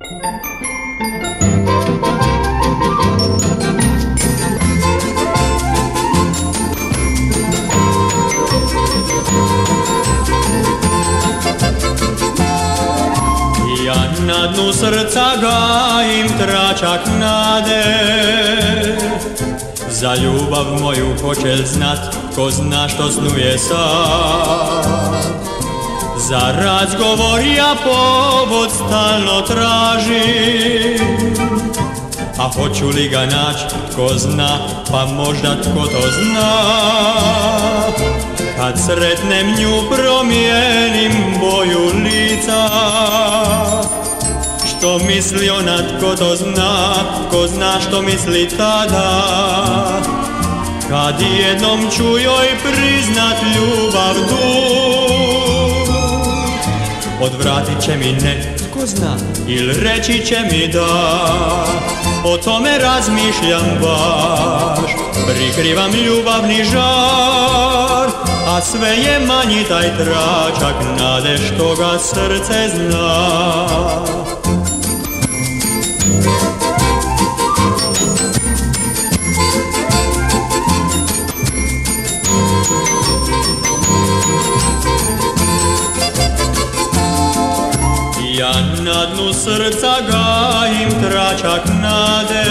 Ja na dnu srca gajim tračak nade. Za ljubav moju hoće znat Ko zna što snuje sad Za razgovor ja povod stalno tražim. A hoću li ga naći, tko zna, pa možda tko to zna. Kad sretnem nju promijenim boju lica. Što misli ona, tko to zna, tko zna što misli tada. Kad jednom ću joj priznat ljubav tu Odvratit će mi ne, tko zna, ili reći će mi da. O tome razmišljam baš, prikrivam ljubavni žar A sve je manji taj tračak nade što ga srce zna na dnu srca gajim tračak nade.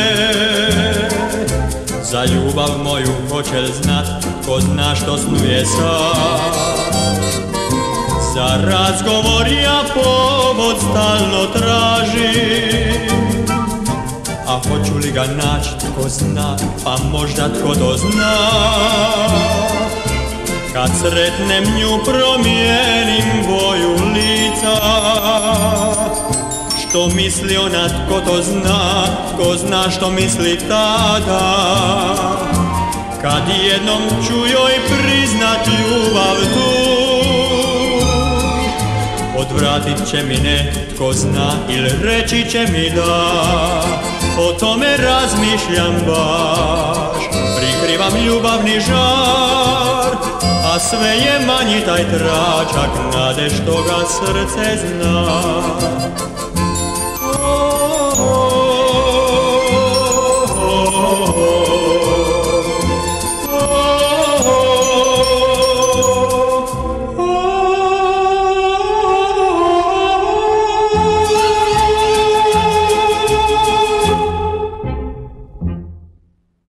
Za ljubav moju hoće znat Ko zna što snuje sad? Za razgovor ja povod stalno tražim. A hoću li ga naći tko zna Pa možda tko to zna? Kad sretnem nju promijenim boju Što misli ona, tko to zna, tko zna što misli tada. Kad jednom ću joj priznat ljubav tu Odvratit će mi ne, tko zna, ili reći će mi da. O tome razmišljam baš, prikrivam ljubavni žar a sve je manji taj tračak nade što ga srce zna